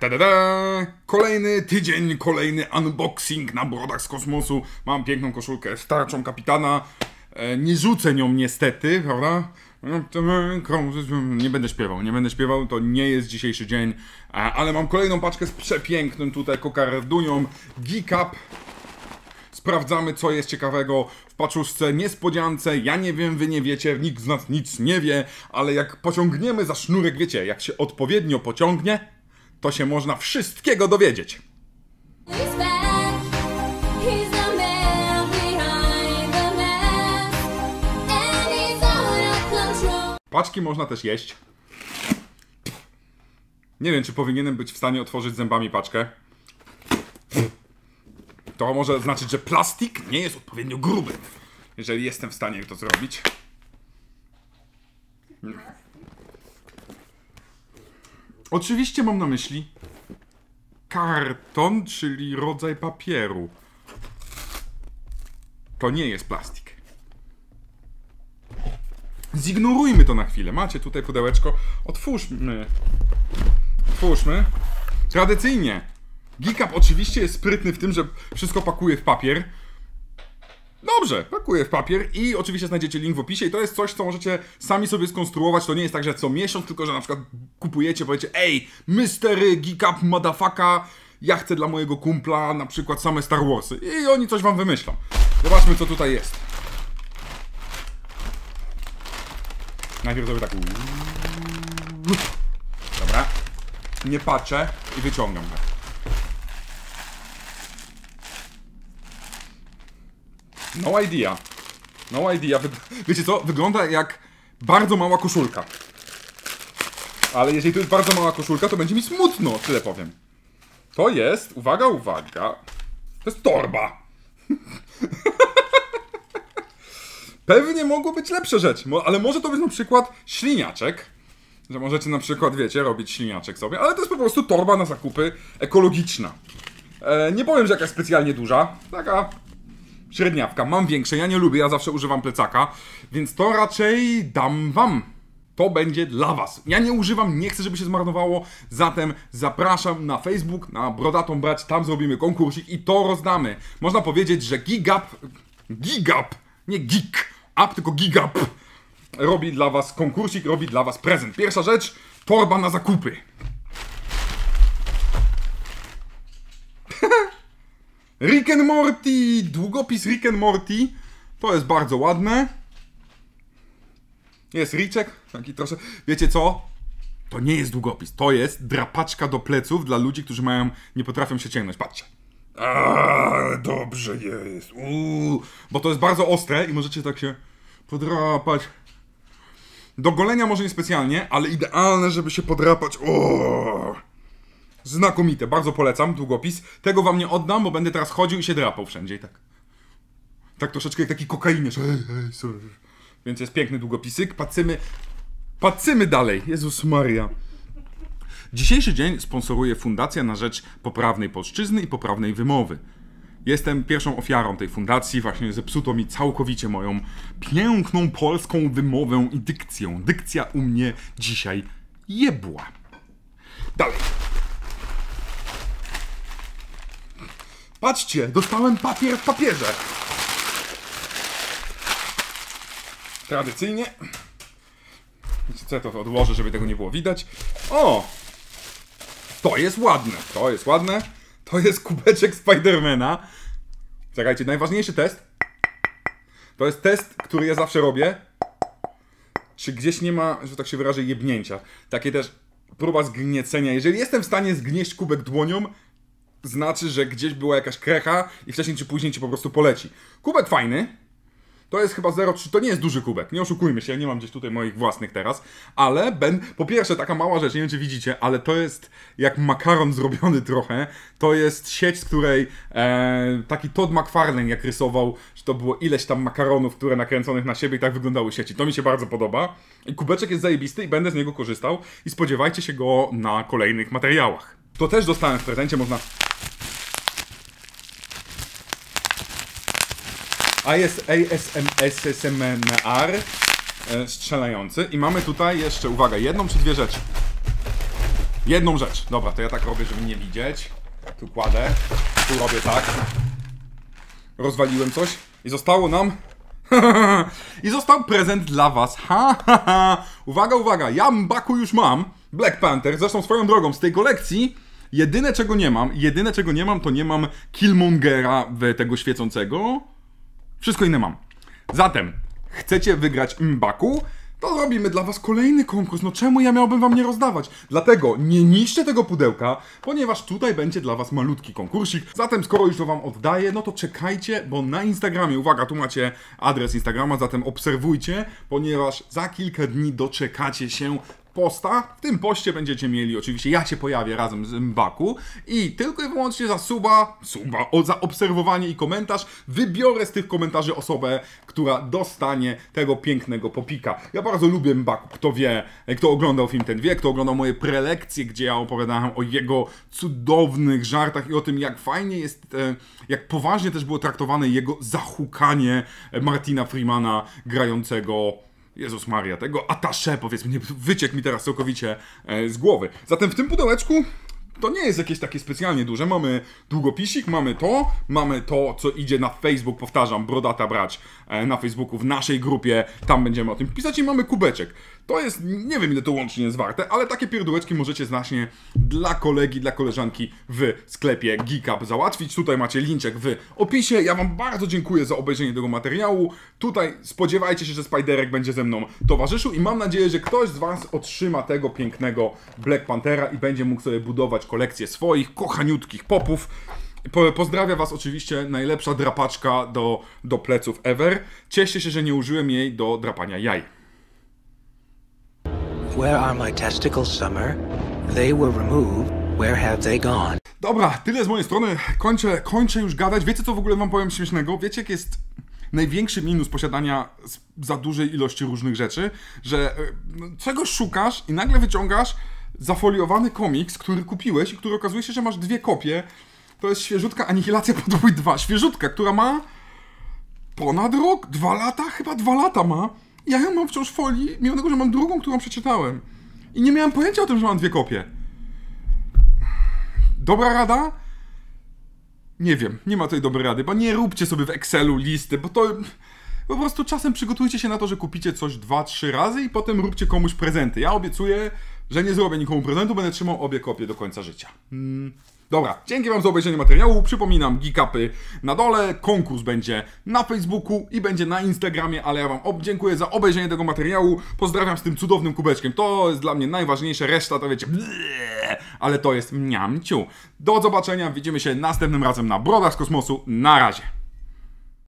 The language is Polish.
ta. Kolejny tydzień, kolejny unboxing na brodach z kosmosu. Mam piękną koszulkę z tarczą kapitana. E, nie rzucę nią niestety, prawda? Nie będę śpiewał, nie będę śpiewał, to nie jest dzisiejszy dzień, e, ale mam kolejną paczkę z przepięknym tutaj kokardunią Geek Up. Sprawdzamy, co jest ciekawego w paczuszce, niespodziance. Ja nie wiem, wy nie wiecie, nikt z nas nic nie wie, ale jak pociągniemy za sznurek, wiecie, jak się odpowiednio pociągnie, to się można wszystkiego dowiedzieć. Paczki można też jeść. Nie wiem, czy powinienem być w stanie otworzyć zębami paczkę. To może znaczyć, że plastik nie jest odpowiednio gruby. Jeżeli jestem w stanie to zrobić. Oczywiście mam na myśli karton, czyli rodzaj papieru. To nie jest plastik. Zignorujmy to na chwilę. Macie tutaj pudełeczko. Otwórzmy. Otwórzmy. Tradycyjnie. Geekup oczywiście jest sprytny w tym, że wszystko pakuje w papier. Dobrze, pakuje w papier i oczywiście znajdziecie link w opisie i to jest coś, co możecie sami sobie skonstruować. To nie jest tak, że co miesiąc, tylko że na przykład kupujecie, powiecie ej, Mystery Geekup Madafaka, ja chcę dla mojego kumpla na przykład same Star Warsy i oni coś wam wymyślą. Zobaczmy, co tutaj jest. Najpierw zrobię tak. Dobra. Nie patrzę i wyciągam No idea. No idea. Wyg- Wiecie co? Wygląda jak bardzo mała koszulka. Ale jeżeli to jest bardzo mała koszulka, to będzie mi smutno, tyle powiem. To jest, uwaga, uwaga, to jest torba. Pewnie mogło być lepsze rzeczy, ale może to być na przykład śliniaczek. Że możecie na przykład, wiecie, robić śliniaczek sobie, ale to jest po prostu torba na zakupy ekologiczna. E, nie powiem, że jakaś specjalnie duża, taka średniawka. Mam większe, ja nie lubię, ja zawsze używam plecaka, więc to raczej dam wam. To będzie dla was. Ja nie używam, nie chcę, żeby się zmarnowało, zatem zapraszam na Facebook, na Brodatą Brać, tam zrobimy konkursik i to rozdamy. Można powiedzieć, że Gigap, Gigap, nie Geek Up, tylko Gigap robi dla was konkursik, robi dla was prezent. Pierwsza rzecz, torba na zakupy. Rick and Morty, długopis Rick and Morty. To jest bardzo ładne. Jest Riczek, taki troszkę. Wiecie co? To nie jest długopis, to jest drapaczka do pleców dla ludzi, którzy mają, nie potrafią się ciągnąć. Patrzcie. A, dobrze jest. Uuu, bo to jest bardzo ostre i możecie tak się podrapać. Do golenia może nie specjalnie, ale idealne, żeby się podrapać. O! Znakomite, bardzo polecam, długopis. Tego wam nie oddam, bo będę teraz chodził i się drapał wszędzie i tak. Tak troszeczkę jak taki kokainiarz. Więc jest piękny długopisyk. Patrzymy, patrzymy dalej. Jezus Maria. Dzisiejszy dzień sponsoruje Fundacja na rzecz poprawnej polszczyzny i poprawnej wymowy. Jestem pierwszą ofiarą tej fundacji, właśnie zepsuto mi całkowicie moją piękną polską wymowę i dykcję. Dykcja u mnie dzisiaj jebła. Dalej. Patrzcie, dostałem papier w papierze. Tradycyjnie. Co, ja to odłożę, żeby tego nie było widać. O! To jest ładne, to jest ładne. To jest kubeczek Spidermana. Czekajcie, najważniejszy test. To jest test, który ja zawsze robię. Czy gdzieś nie ma, że tak się wyrażę, jebnięcia. Takie też próba zgniecenia. Jeżeli jestem w stanie zgnieść kubek dłonią, znaczy, że gdzieś była jakaś krecha i wcześniej czy później ci po prostu poleci. Kubek fajny. To jest chyba 0,3, to nie jest duży kubek, nie oszukujmy się, ja nie mam gdzieś tutaj moich własnych teraz, ale ben, po pierwsze taka mała rzecz, nie wiem czy widzicie, ale to jest jak makaron zrobiony trochę, to jest sieć, z której e, taki Todd McFarlane jak rysował, że to było ileś tam makaronów, które nakręconych na siebie i tak wyglądały sieci, to mi się bardzo podoba i kubeczek jest zajebisty i będę z niego korzystał i spodziewajcie się go na kolejnych materiałach. To też dostałem w prezencie, można AS, ASM, SSMR e, strzelający i mamy tutaj jeszcze, uwaga, jedną czy dwie rzeczy. jedną rzecz. Dobra, to ja tak robię, żeby nie widzieć. Tu kładę, tu robię tak. Rozwaliłem coś i zostało nam I został prezent dla was. Uwaga, uwaga, ja Mbaku już mam. Black Panther, zresztą swoją drogą z tej kolekcji. Jedyne czego nie mam, jedyne czego nie mam, to nie mam Killmongera tego świecącego. Wszystko inne mam. Zatem, chcecie wygrać Mbaku? To zrobimy dla was kolejny konkurs. No czemu ja miałbym wam nie rozdawać? Dlatego nie niszczę tego pudełka, ponieważ tutaj będzie dla was malutki konkursik. Zatem skoro już to wam oddaję, no to czekajcie, bo na Instagramie, uwaga, tu macie adres Instagrama, zatem obserwujcie, ponieważ za kilka dni doczekacie się posta. W tym poście będziecie mieli, oczywiście ja się pojawię razem z Mbaku i tylko i wyłącznie za suba, suba, o, za obserwowanie i komentarz wybiorę z tych komentarzy osobę, która dostanie tego pięknego popika. Ja bardzo lubię Mbaku, kto wie, kto oglądał film ten wie, kto oglądał moje prelekcje, gdzie ja opowiadałem o jego cudownych żartach i o tym, jak fajnie jest, e, jak poważnie też było traktowane jego zahukanie Martina Freemana grającego Jezus Maria, tego atasze, powiedzmy, nie wyciekł mi teraz całkowicie e, z głowy. Zatem w tym pudełeczku to nie jest jakieś takie specjalnie duże. Mamy długopisik, mamy to, mamy to, co idzie na Facebook, powtarzam, Brodata Brać e, na Facebooku, w naszej grupie, tam będziemy o tym pisać i mamy kubeczek. To jest, nie wiem ile to łącznie jest warte, ale takie pierdółeczki możecie znacznie dla kolegi, dla koleżanki w sklepie GeekUp załatwić. Tutaj macie linczek w opisie. Ja Wam bardzo dziękuję za obejrzenie tego materiału. Tutaj spodziewajcie się, że Spiderek będzie ze mną towarzyszył i mam nadzieję, że ktoś z Was otrzyma tego pięknego Black Panthera i będzie mógł sobie budować kolekcję swoich kochaniutkich popów. Po, pozdrawia Was oczywiście najlepsza drapaczka do, do pleców ever. Cieszcie się, że nie użyłem jej do drapania jaj. Where are my testicles, Summer? They were removed. Where have they gone? Dobra, tyle z mojej strony. Kończę, kończę już gadać. Wiecie, co w ogóle wam powiem śmiesznego? Wiecie, jak jest największy minus posiadania za dużej ilości różnych rzeczy? Że e, no, czegoś szukasz i nagle wyciągasz zafoliowany komiks, który kupiłeś i który okazuje się, że masz dwie kopie. To jest świeżutka Anihilacja Podwój 2. Świeżutka, która ma ponad rok, dwa lata, chyba dwa lata ma. Ja ją mam wciąż w folii, mimo tego, że mam drugą, którą przeczytałem. I nie miałem pojęcia o tym, że mam dwie kopie. Dobra rada? Nie wiem, nie ma tej dobrej rady, bo nie róbcie sobie w Excelu listy, bo to po prostu czasem przygotujcie się na to, że kupicie coś dwa, trzy razy i potem róbcie komuś prezenty. Ja obiecuję, że nie zrobię nikomu prezentu, będę trzymał obie kopie do końca życia. Mm. Dobra, dzięki Wam za obejrzenie materiału. Przypominam, geekupy na dole, konkurs będzie na Facebooku i będzie na Instagramie, ale ja Wam dziękuję za obejrzenie tego materiału. Pozdrawiam z tym cudownym kubeczkiem. To jest dla mnie najważniejsze, reszta to wiecie, bleh, ale to jest mniamciu. Do zobaczenia, widzimy się następnym razem na Brodach z Kosmosu. Na razie.